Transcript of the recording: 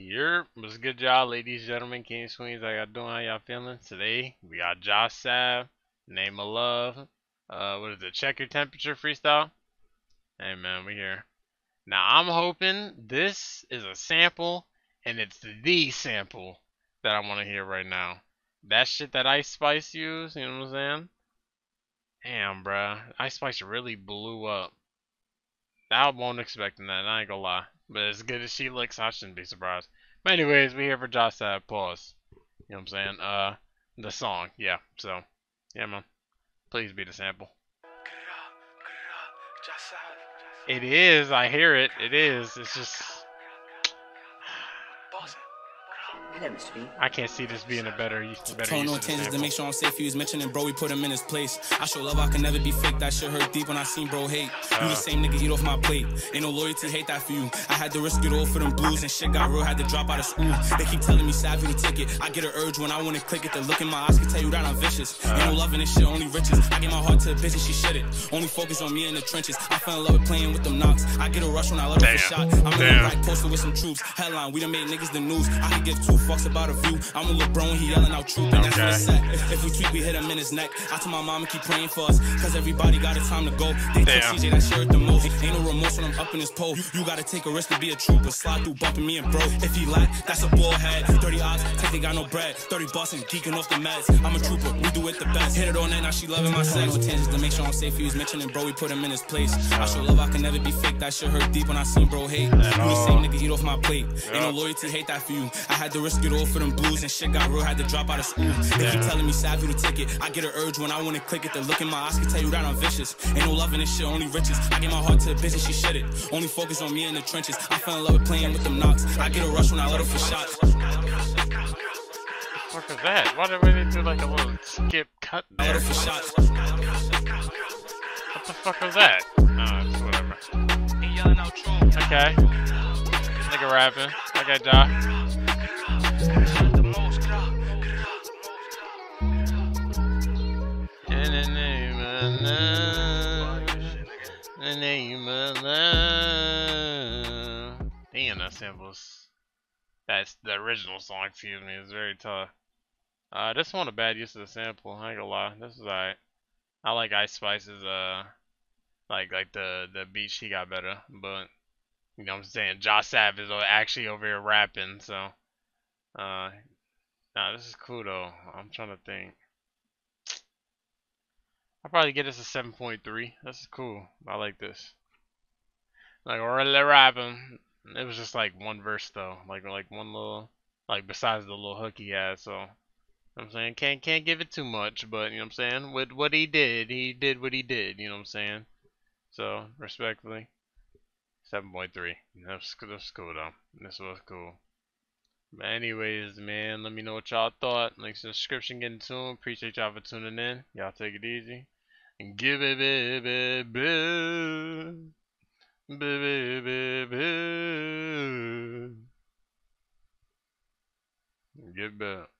Yep, what's good y'all, ladies, and gentlemen, kings, queens, how y'all doing, how y'all feeling? Today, we got Jahh Savv, Name of Love, uh, what is it, Check Your Temperature freestyle? Hey man, we here. Now, I'm hoping this is a sample, and it's the sample that I want to hear right now. That shit that Ice Spice used, you know what I'm saying? Damn, bruh, Ice Spice really blew up. I wasn't expecting that, I ain't gonna lie. But as good as she looks, I shouldn't be surprised. But anyways, we here for Jahh Savv. Pause. You know what I'm saying? Uh, the song. Yeah. So, yeah, man. Please be the sample. It is. I hear it. It is. It's just. I can't see this being a better, better Tone no intentions to make sure I'm safe. He was mentioning, bro, we put him in his place. I show love, I can never be fake. That shit hurt deep when I seen bro hate. You the uh. same nigga, eat off my plate. Ain't no loyalty, hate that for you. I had to risk it all for them blues and shit got real, had to drop out of school. They keep telling me savvy the ticket. I get an urge when I wanna click it. The look in my eyes can tell you that I'm vicious. Ain't no uh. loving this shit, only riches. I get my heart to a bitch and she shit it. Only focus on me in the trenches. I fell in love with playing with them knocks. I get a rush when I let off a shot. I'm in the right posted with some troops. Headline, we done made niggas the news. I can give two fucks about a view. I'm a little bro he yelling out truth, and that's okay. what it's set. If we tweet, we hit him in his neck. I told my mama keep praying for us, cause everybody got a time to go. They took CJ that shared the most. Ain't no remorse when I'm up in his pole. You gotta take a risk to be a trooper. Slide through bumping me and bro. If he lack, that's a bullhead. 30 odds, take they got no bread. 30 bucks and geeking off the meds. I'm a trooper, we do it the best. Hit it on that, now she loving my sex. With tangents to make sure I'm safe. He was mentioning bro, we put him in his place. I show love, I can never be fake. That shit hurt deep when I seen bro hate. You the same nigga eat off my plate. Ain't no loyalty, hate that for you. I had to risk it all for them blues and shit got real had to drop out of school. Mm. They keep telling me savvy the ticket. I get an urge when I wanna click it. The look in my eyes can tell you that I'm vicious. Ain't no loving this shit, only riches. I get my heart to a bitch and she shit it. Only focus on me in the trenches. I fell in love with playing with them knocks. I get a rush when I let her for shots. What the fuck is that? Why did we do like a little skip cut there? What the fuck was that? Oh, it's whatever. Okay. Nigga rapping. Okay, Doc. Damn, that samples. That's the original song, excuse me, It's very tough. Uh, this one a bad use of the sample, I ain't gonna lie. This is alright. I like Ice Spice's, uh, like, like the, the beat she got better, but, you know what I'm saying, Josh is actually over here rapping, so, uh, nah, this is cool though. I'm trying to think. I'll probably get this a 7.3. This is cool. I like this. Like really rapping. It was just like one verse though. Like like one little like besides the little hook he had, so I'm saying can't can't give it too much, but you know what I'm saying? With what he did, he did what he did, you know what I'm saying? So respectfully. 7.3. That's that's cool though. This was cool. But anyways, man, let me know what y'all thought. Links in the description, get in tune. Appreciate y'all for tuning in. Y'all take it easy. Give it, baby, baby, baby, baby. Get back.